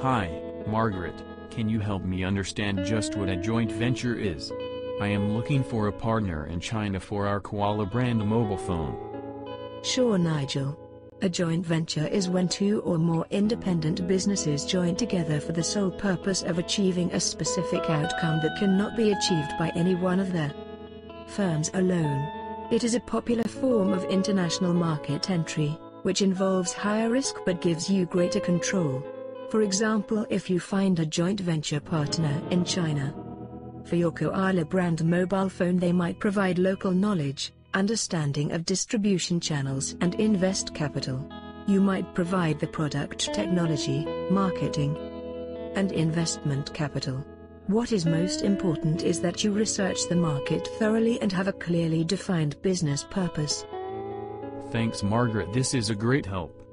Hi, Margaret, can you help me understand just what a joint venture is? I am looking for a partner in China for our Koala brand mobile phone. Sure, Nigel. A joint venture is when two or more independent businesses join together for the sole purpose of achieving a specific outcome that cannot be achieved by any one of their firms alone. It is a popular form of international market entry, which involves higher risk but gives you greater control. For example if you find a joint venture partner in China. For your Koala brand mobile phone they might provide local knowledge, understanding of distribution channels and invest capital. You might provide the product technology, marketing, and investment capital. What is most important is that you research the market thoroughly and have a clearly defined business purpose. Thanks Margaret this is a great help.